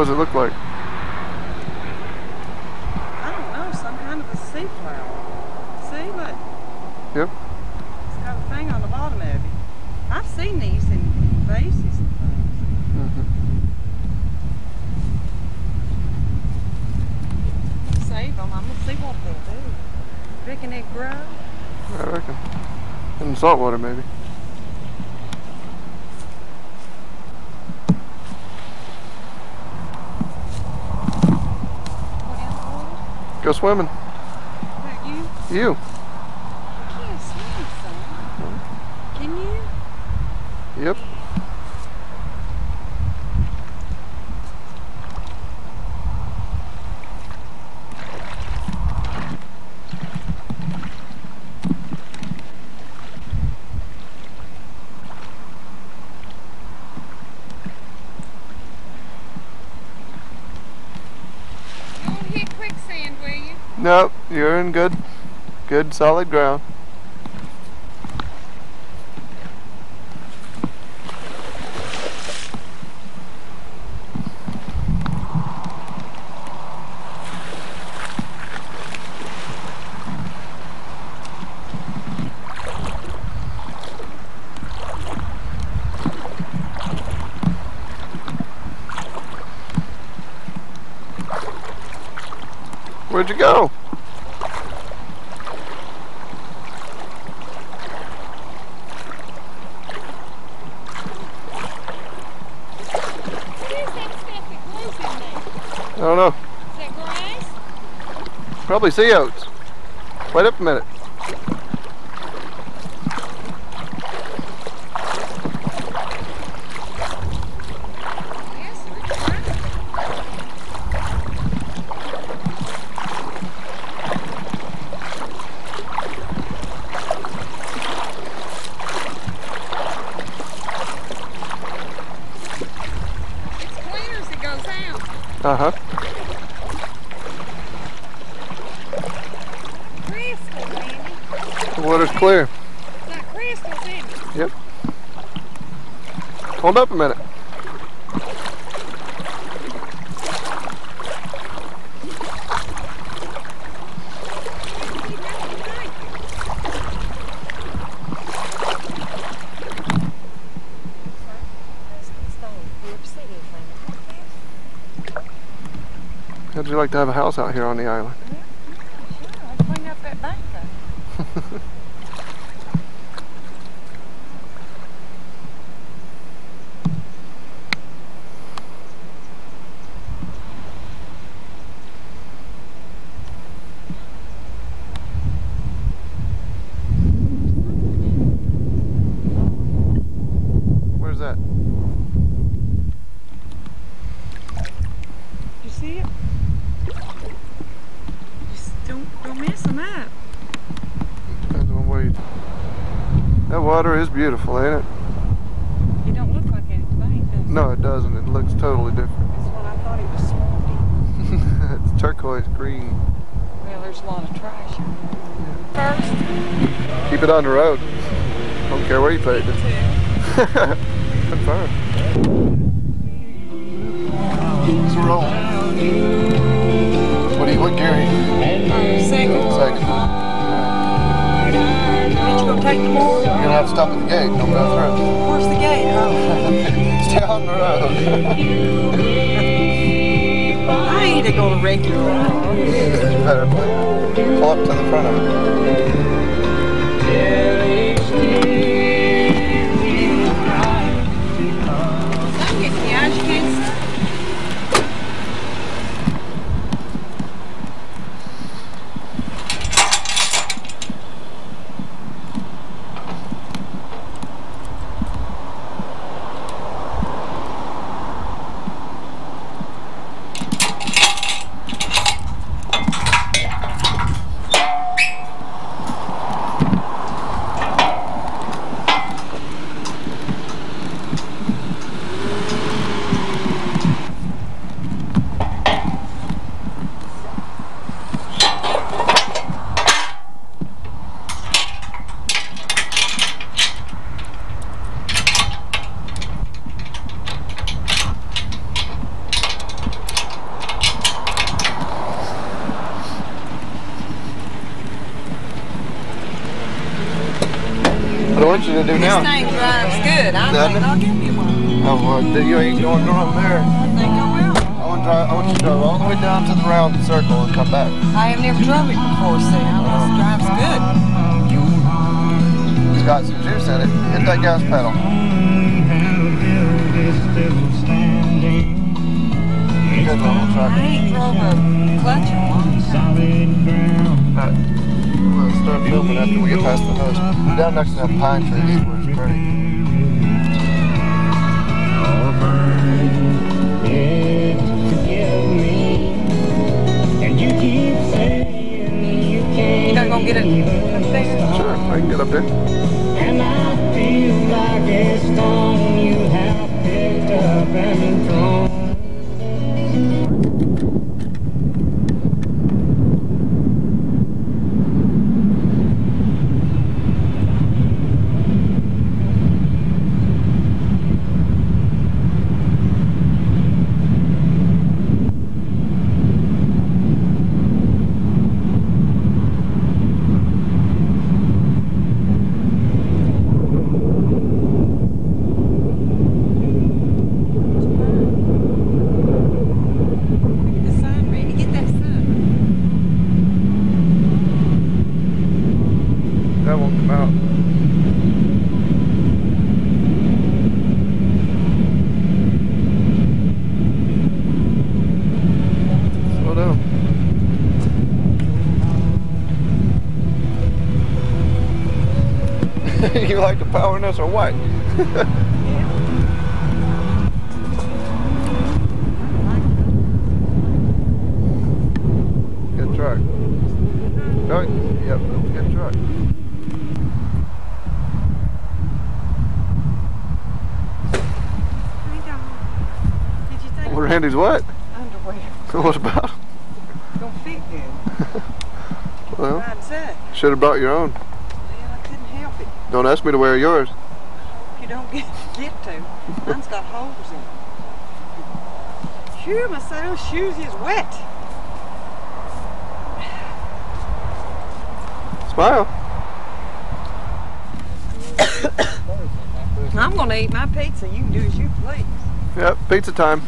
What does it look like? I don't know, some kind of a sea flower. See, look. Yep. It's got a thing on the bottom of it. I've seen these in, in vases and things. Mm-hmm. Save them. I'm gonna see what they'll do. Reckon they grow? I reckon. In salt water, maybe. What in the water? Go swimming. You? You. I can't swim, son. Can you? Yep. You won't hit quicksand, will you? Nope. You're in good, good solid ground. Where'd you go? What is that stuff that grows in there? I don't know. Is that grass? Probably sea oats. Wait up a minute. Yes, it's grass. It's clear as it goes out. Uh huh. Crystal, Randy. The water's clear. Crystals. Yep. Hold up a minute. How'd you like to have a house out here on the island? Sure, I'd clean up that bank though. Where's that? You see it? Just don't, don't mess them up. Depends on where you. That water is beautiful, ain't it? It don't look like anything, does it? No, it doesn't. It looks totally different. That's what I thought it was swampy. it's turquoise green. Well, there's a lot of trash in there. First, Keep it on the road. Don't care where you put it. Just two. confirm. Let's. What you Gary? Second. Second. Did you go take the board? You're gonna have to stop at the gate. Don't go through. Where's the gate? Oh. Stay on the road. I ain't a going to regular road. you better pull up to the front of it. Want you to do This now? thing drives good. I Doesn't think it? I'll give you one. Oh, well, you ain't going on there. I think I will. I want, to drive, I want you to drive all the way down to the round circle and come back. I have never drove it before, Sam. Know it uh-huh. drives good. It's got some juice in it. Hit that gas pedal. Good little truck. I ain't drove a clutch in after we get past the house. Down next to that pine tree That won't come out. You like the power in this or what? Good truck. No, yep, good truck. Hang on. Did you think Well, Randy's what? underwear What about? don't fit good? Well, should have brought your own. Well, I couldn't help it. Don't ask me to wear yours. Hope you don't get get to. Mine's got holes in it. Phew, my saddle shoes is wet. Smile. I'm gonna eat my pizza. You can do as you please. Yep, pizza time.